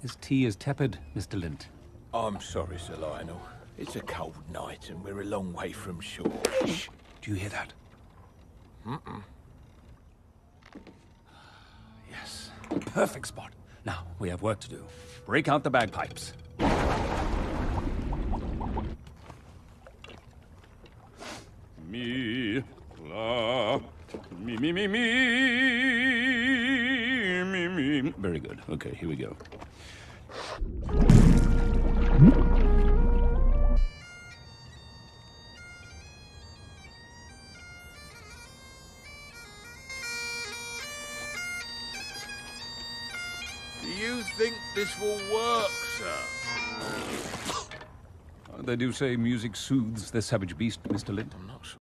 This tea is tepid, Mr. Lint. I'm sorry, Sir Lionel. It's a cold night and we're a long way from shore. Shh! Do you hear that? Mm-mm. Yes. Perfect spot. Now, we have work to do. Break out the bagpipes. Me, la, me, me, me, me, me. Very good. Okay, here we go. Do you think this will work, sir? They do say music soothes the savage beast, Mr. Lint. I'm not so